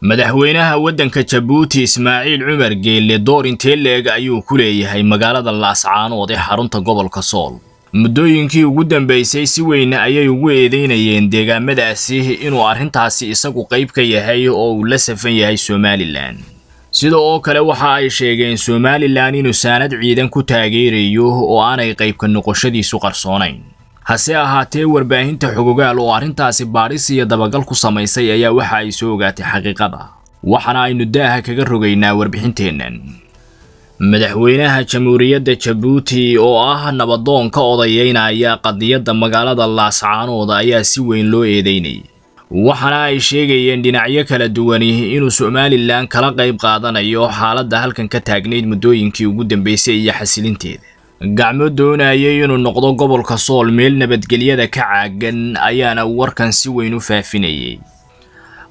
madaxweynaha waddanka jabuuti ismaaciil cumar geelle door intee leeg ayuu ku leeyahay magaalada laascaanood ee xarunta gobolka sool. Muddooyinkii ugu dambaysay si weyn ayay ugu eedeynayeen deegaamadaasi inuu arrintaasi isagu qayb ka yahay oo uu la safan yahay somalilan sida oo kale waxa ay sheegeen somalilan inuu saanad ciidan ku taageerayo oo aanay qaybka noqoshadiisu qarsoonayn hase ahaatee warbaahinta xogogaal oo arrintaasi baadhis iyo dabagal ku samaysay ayaa waxa ay soo ogaatay xaqiiqada. Waxaana aynu daaha kaga rogaynaa warbixinteennan madaxweynaha jamhuuriyadda jabuuti oo ah nabadoon ka odayeynaya qadiyadda magaalada laascaanood ayaa si weyn loo eedeynayay. Waxaana ay sheegayeen dhinacyo kala duwani inuu somalilan kala qayb qaadanayo xaaladda halkan ka taagnayd muddooyinkii ugu dambaysay iyo xasilinteeda gacmo doonayay inuu noqdo gobolka sool meel nabadgelyada ka caagan ayaana warkan si weyn u faafinayay.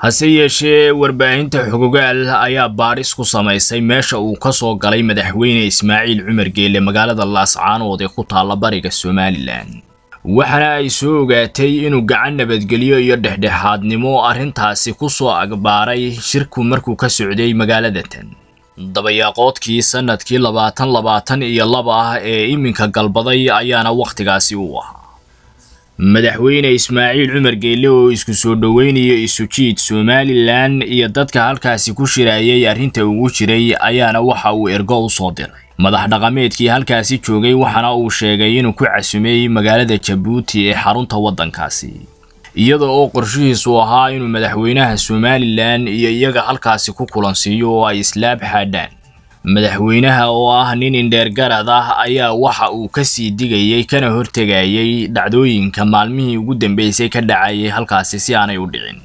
Hase yeeshee warbaahinta xogogaal ayaa baadhis ku samaysay meesha uu ka soo galay madaxweyne ismaaciil cumar geelle magaalada laascaanood ee ku taalla bariga somalilan waxaana ay soo ogaatay inuu gacan nabadgelyo iyo dhexdhexaadnimo arrintaasi ku soo agbaaray shirku markuu ka socday magaaladatan dabayaaqoodkii sannadkii labaatan labaatan iyo laba ah ee iminka galbaday ayaana wakhtigaasi u ahaa. Madaxweyne ismaaciil cumar geelle oo isku soo dhoweynaya isujiid somalilan iyo dadka halkaasi ku shiraayay arrinta ugu jiray ayaana waxa uu ergo u soo diray. Madax dhaqameedkii halkaasi joogay waxaana uu sheegay inuu ku casumay magaalada jabuuti ee xarunta waddankaasi iyada oo qorshihiisu ahaa inuu madaxweynaha somalilan iyo iyaga halkaasi ku kulansiiyo oo ay islaab xaadhaan madaxweynaha oo ah nin indheergarad ah ayaa waxa uu ka sii digayay kana hortegayay dhacdooyinka maalmihii ugu dambaysay ka dhacayay halkaasi si aanay u dhicin.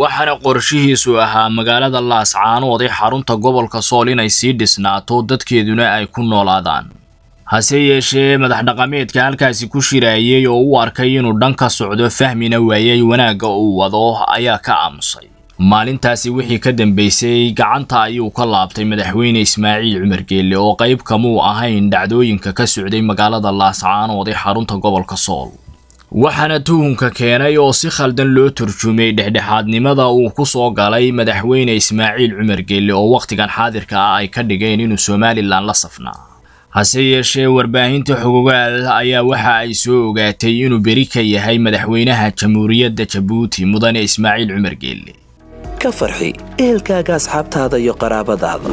Waxaana qorshihiisu ahaa magaalada laascaanood ee xarunta gobolka sool inay sii dhisnaato dadkeeduna ay ku noolaadaan hase yeeshee madax dhaqameedka halkaasi ku shiraayay oo u arkay inuu dhan ka socdo fahmina waayay wanaagga uu wado ayaa ka aamusay. Maalintaasi wixii ka dambaysay gacanta ayuu ka laabtay madaxweyne ismaaciil cumar geelle oo qayb kamuu ahayn dhacdooyinka ka socday magaalada laascaanood ee xarunta gobolka sool. Waxaana tuhunka keenay oo si khaldan loo turjumay dhexdhexaadnimada uu ku soo galay madaxweyne ismaaciil cumar geelle oo wakhtigan xaadirka ah ay ka dhigeen inuu somalilan la safnaa hase yeeshee warbaahinta xogogaal ayaa waxa ay soo ogaatay inuu beri ka yahay madaxweynaha jamhuuriyadda jabuuti mudane ismaaciil cumar geelle ka farxi ehelkaaga asxaabtaada iyo qaraabadaada.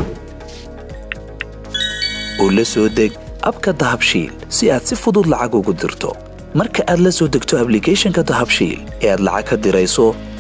Oo la soo deg abka dahabshiil si aad si fudud lacag ugu dirto. Marka aad la soo degto ablicathonka dahabshiil ee aad lacag ka dirayso